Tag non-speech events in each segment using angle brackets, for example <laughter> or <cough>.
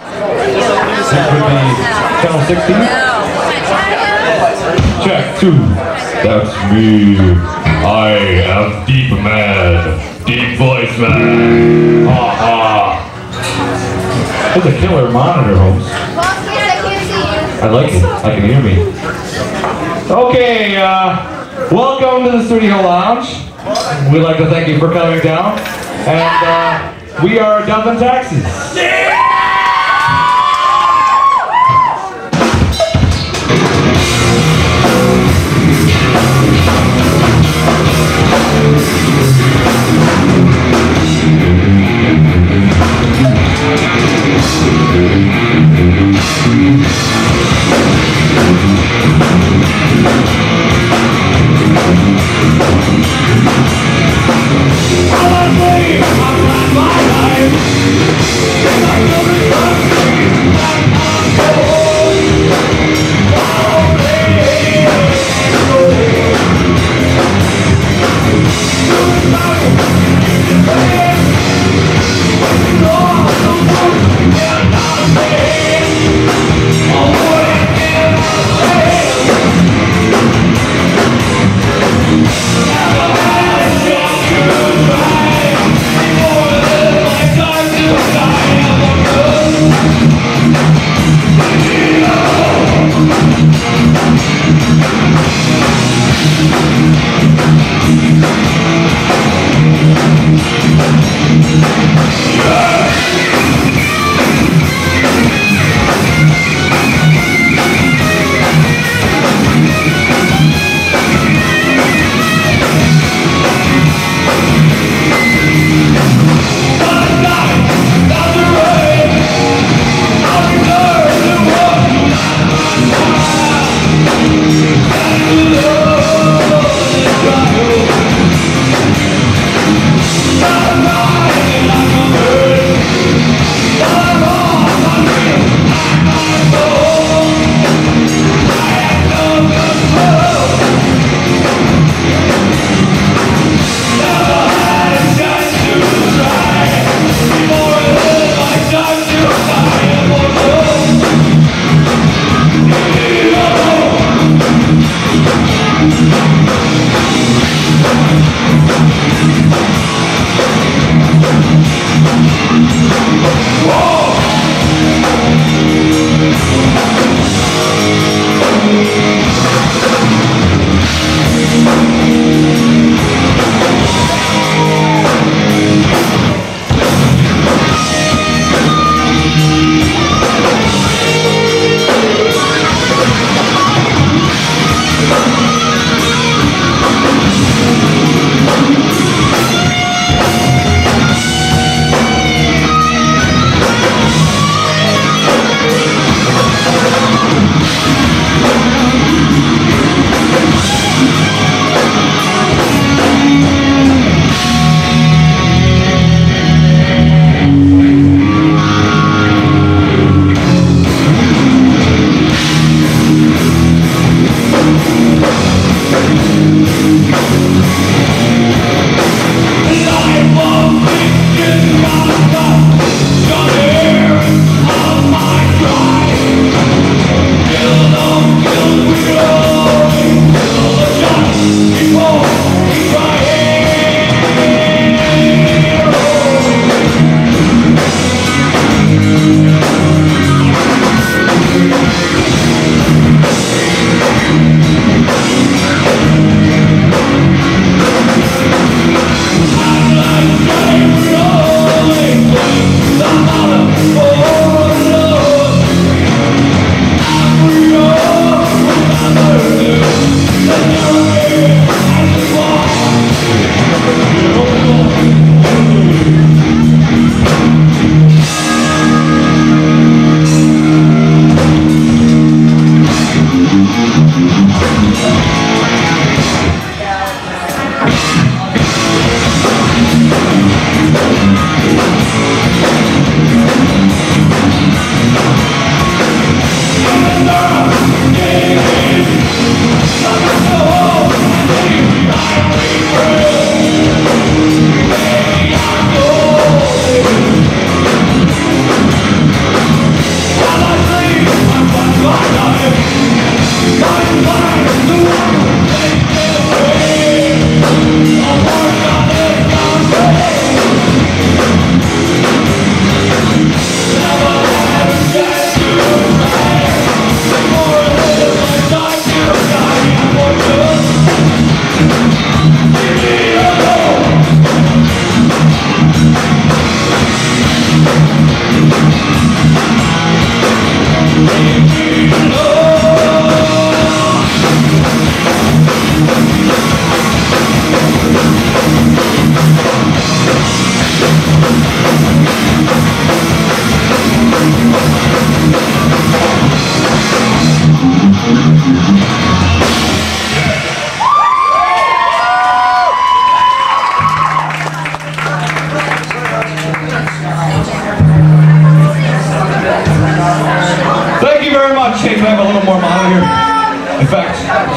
This would be channel 16. Check two. That's me. I am Deep Man. Deep Voice Man. Ha ha. That's a killer monitor, Holmes. I like it. I can hear me. Okay, uh, welcome to the Studio Lounge. We'd like to thank you for coming down. And uh, we are Dumping Taxes. I'm on fire!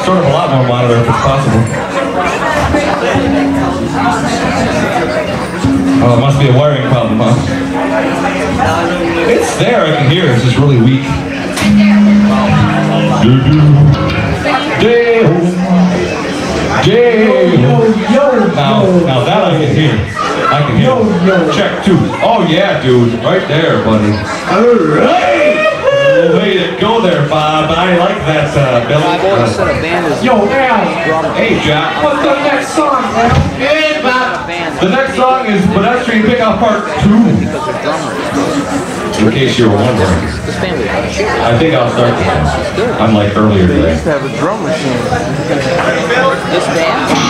Sort of a lot more monitor if it's possible. Oh, it must be a wiring problem, huh? It's there, I can hear it. It's just really weak. Now, now that I can hear. I can hear. Check two. Oh yeah, dude. Right there, buddy. Way to go there, Bob. I like that, uh, Billy. I've always said a band is Yo, Al. Hey, Jack. What's the next song, Al? Hey, Bob. The next song is Pedestrian Pickoff Part 2. because they're drummers. In case you were wondering. This band we got. I think I'll start this. Unlike earlier today. used to have a drum machine. This band.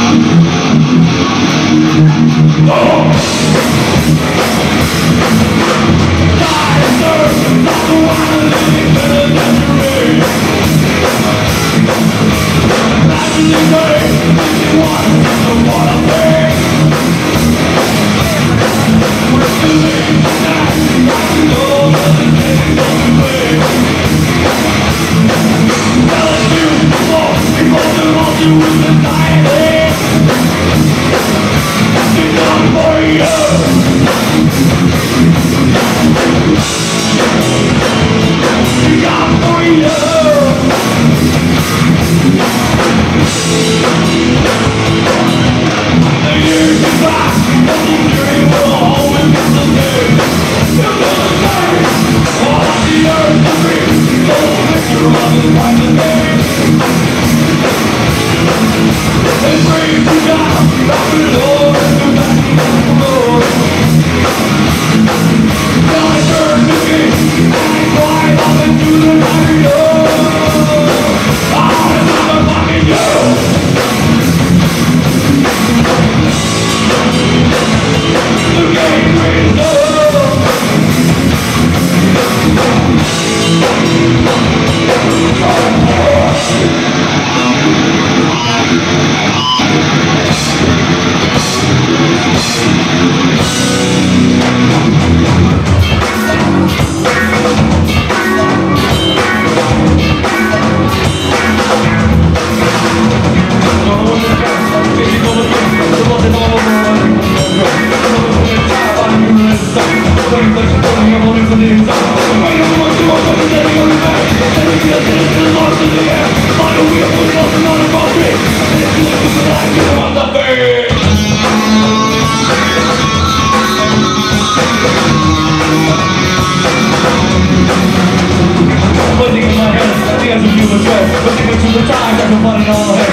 Yeah.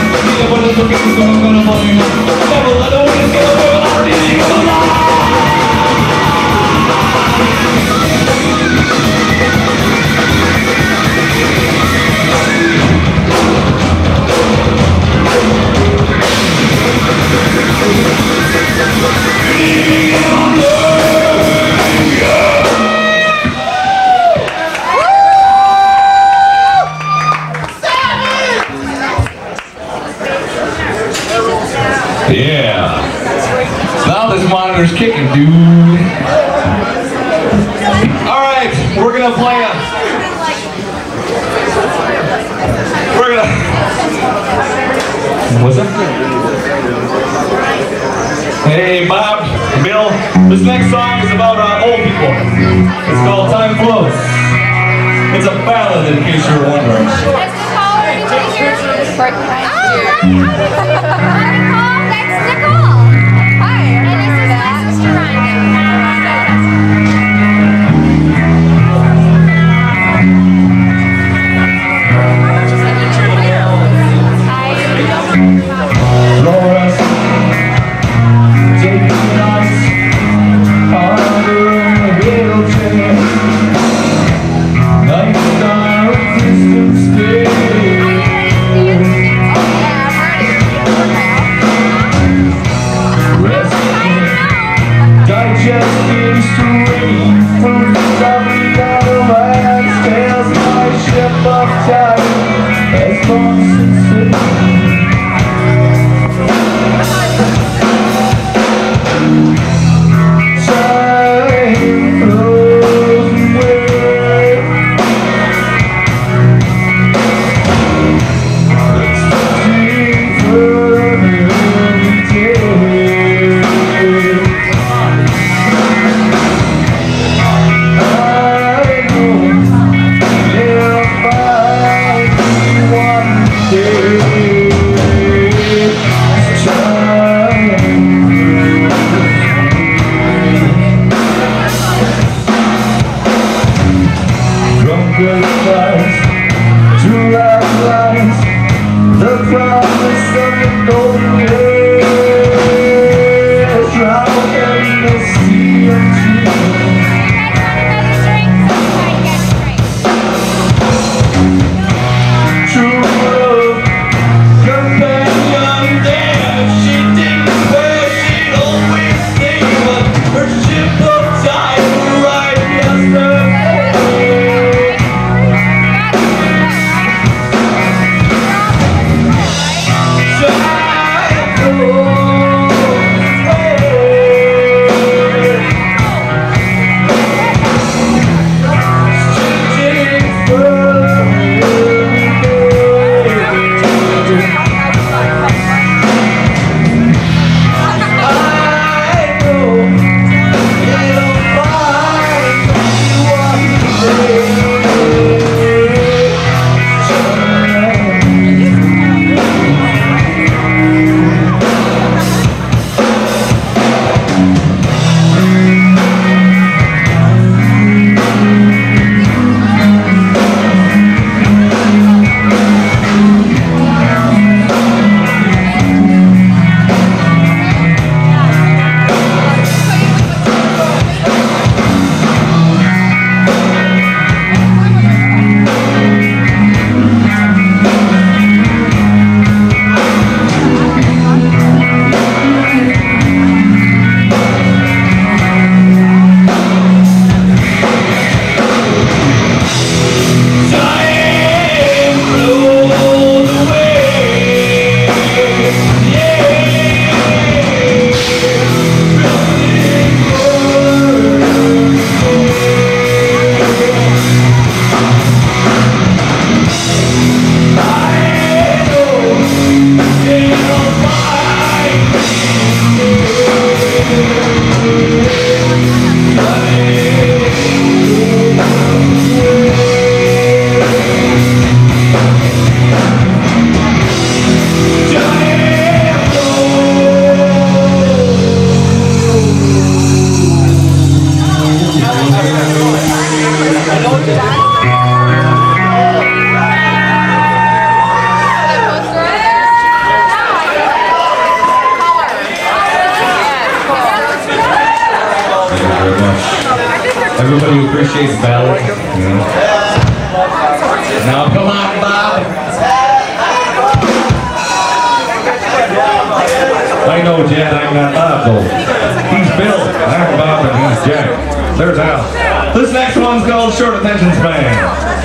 In case you were wondering. Flows, <laughs> Everybody who appreciates ballads. You. Now come on, Bob. I know Jed, I'm not Bob though. He's Bill, I'm Bob, and he's Jack. There's Al. This next one's called Short Attention Span.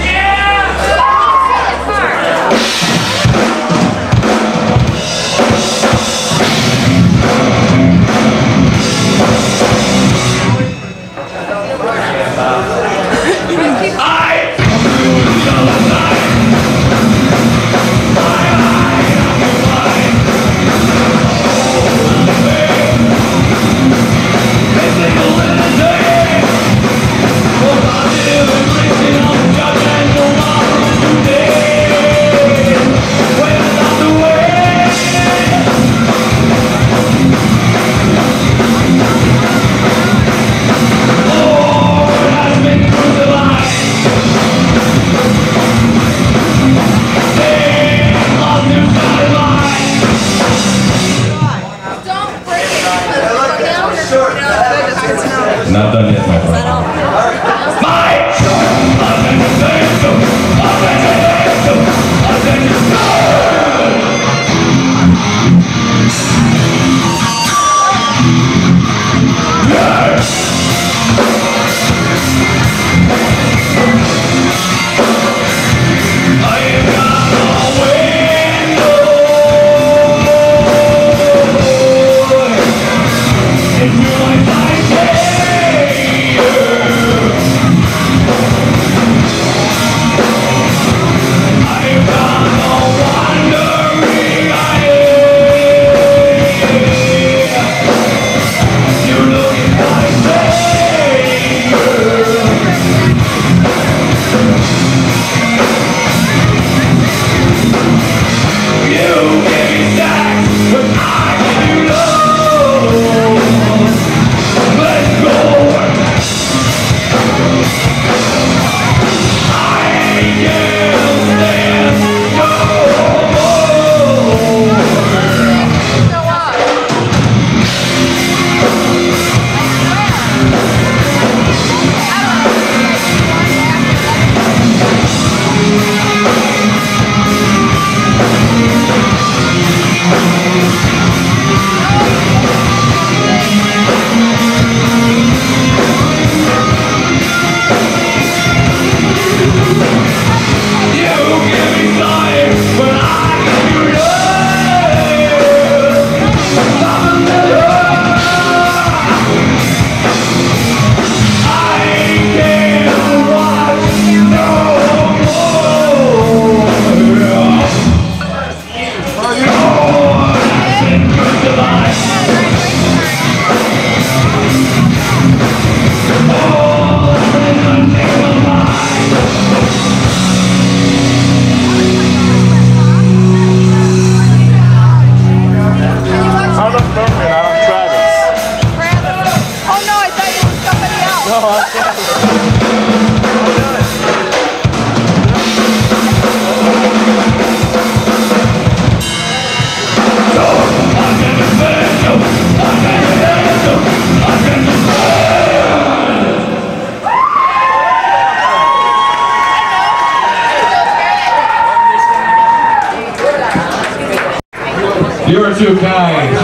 You're too kind.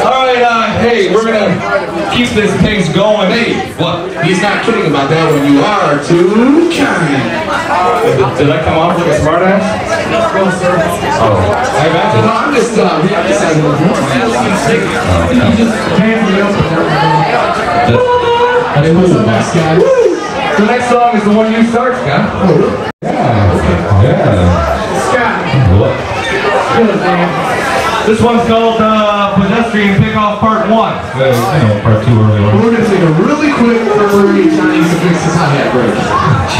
All right, uh, hey, we're gonna keep this pace going. Hey, well, He's not kidding about that when you are too kind. Did I come off like a smartass? Oh, I No, imagine. I'm just, uh, I'm just having a Hey, what's up, next guy? The next song is the one you start, Scott. Oh, really? Yeah. Yeah. What? This one's called uh, Pedestrian Pickoff Part 1. Uh, you know, Part 2 earlier. We're gonna take a really quick referee. John needs to fix his hi-hat break.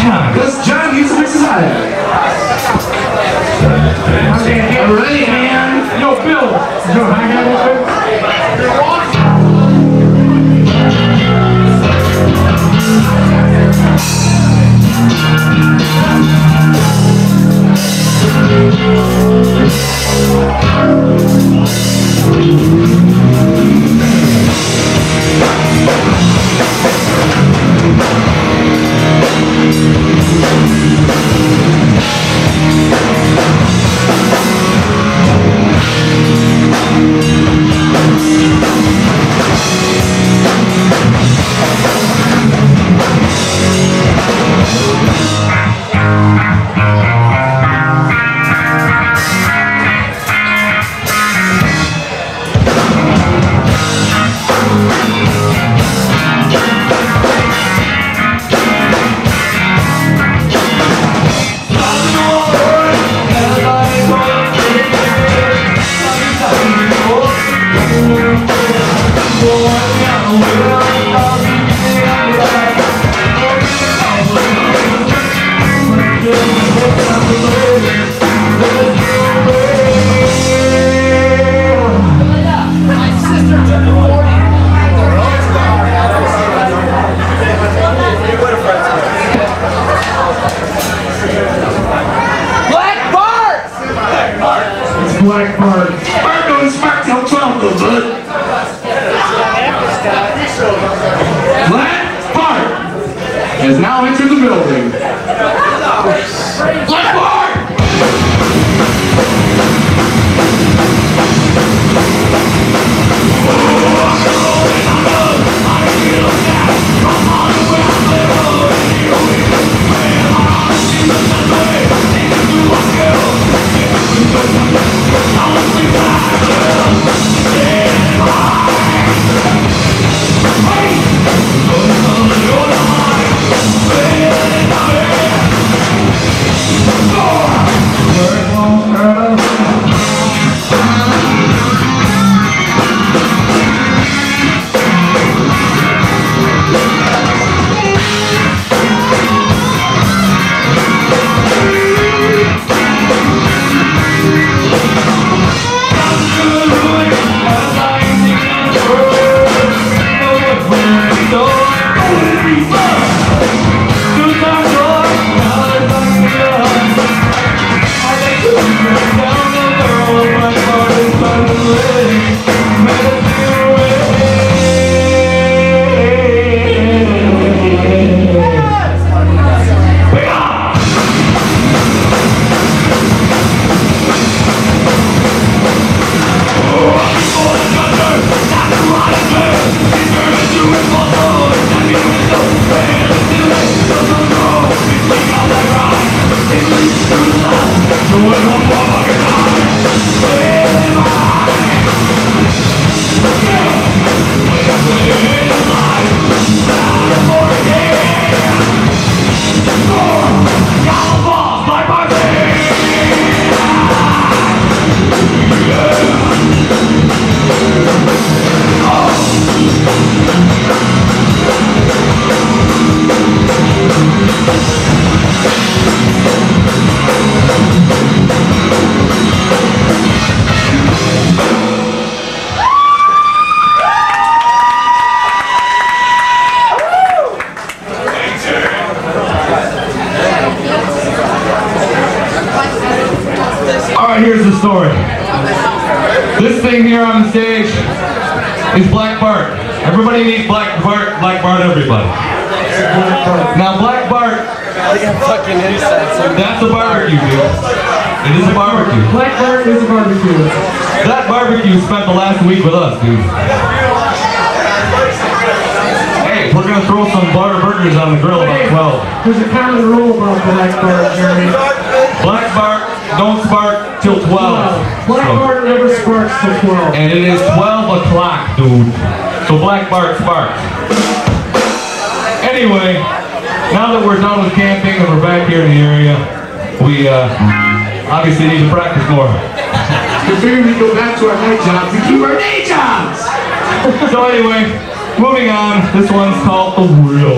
John. Because John needs to fix his hi-hat. I'm ready, man. Yo, Bill. Yo, hang out with me. Hey, last week with us, dude. Hey, we're gonna throw some butter burgers on the grill about 12. There's a common rule about Blackboard, Jeremy. Black Bart don't spark till 12. So- Blackboard never sparks till 12. and it is 12 o'clock, dude. So Black Bart sparks. Anyway, now that we're done with camping and we're back here in the area, we uh, obviously need to practice more. We figured we go back to our night jobs and keep our day So anyway, moving on. This one's called The Real.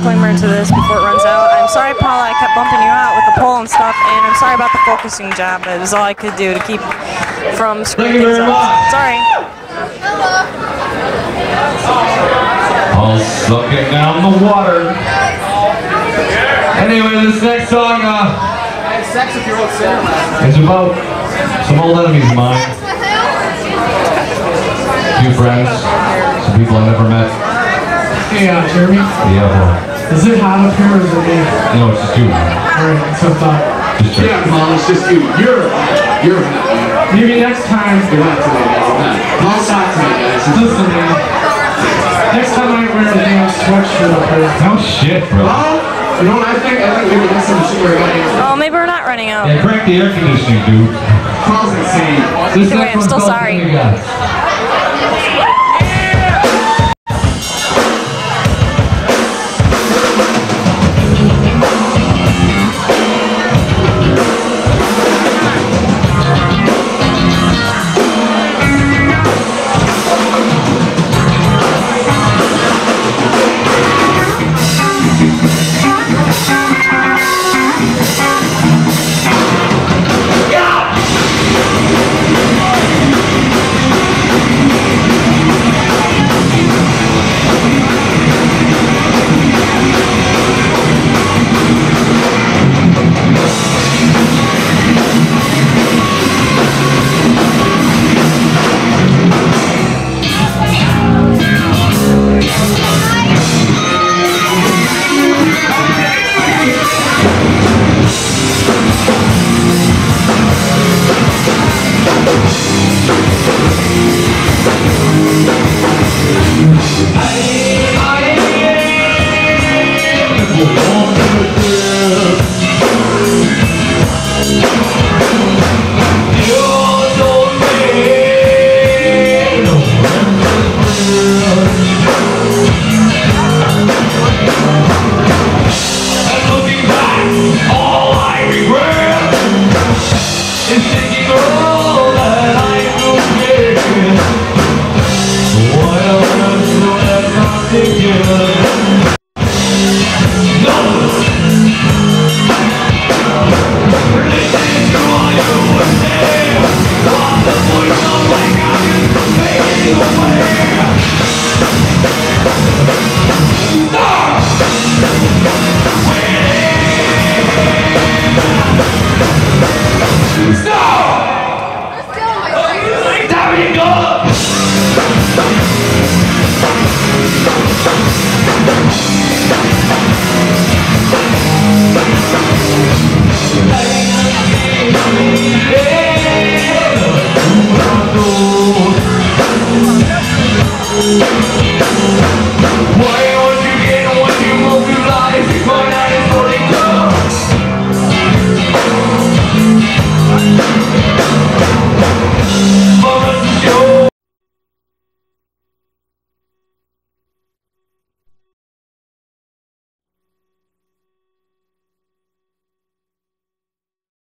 Disclaimer to this before it runs out. I'm sorry, Paula, I kept bumping you out with the pole and stuff, and I'm sorry about the focusing job. It was all I could do to keep from screwing Thank you things very up. much. Sorry. I'll suck it down the water. Anyway, this next song uh, Sex if you wrote Sarah last night. is about some old enemies of mine. A few friends, some people I never met. Hey, uh, Jeremy, Yeah, well, is it hot up here or is it me? no, it's just you. Alright, so I thought. Just you. Yeah, Paul, it's just you. You're You're hot, man. Maybe next time. You're hot today, man. You're hot. Paul's hot today, guys. Listen, man. Next time I wear a damn sweatshirt up here. No shit, bro. Paul, you know what I think? I think maybe next time we should wear a goddamn. Oh, maybe we're not running out. Yeah, crank the air conditioning, dude. Paul's insane. This Either way, next I'm one's still called sorry.